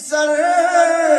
sarar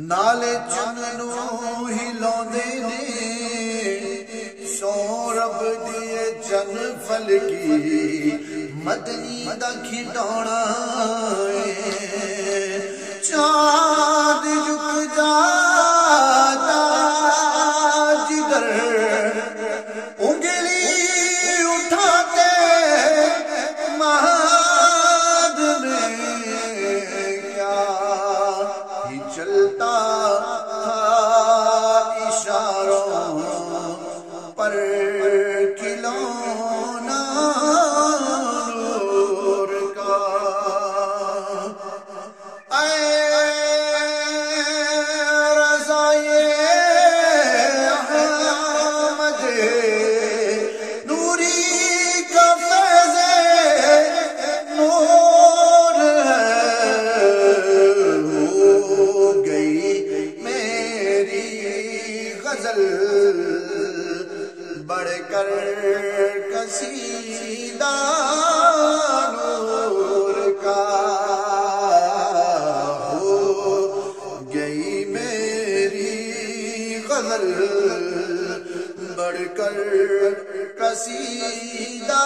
ਨਾਲੇ ਚੰਨ ਨੂੰ ਹਿਲਾਉਂਦੇ ਨੇ ਸੌਰਭ ਦੀ ਜਨ ਫਲਕੀ ਮਦਨੀ ਦਾ ਖਿਡੌਣਾ ਏ ਚਾঁਦ ਝੁਕ ਜਾਤਾ ਜਿਧਰ था इशारों पर खिलौना गज़ल बढ़कर कसीदा नूर का हो गई मेरी गज़ल बढ़कर कसीदा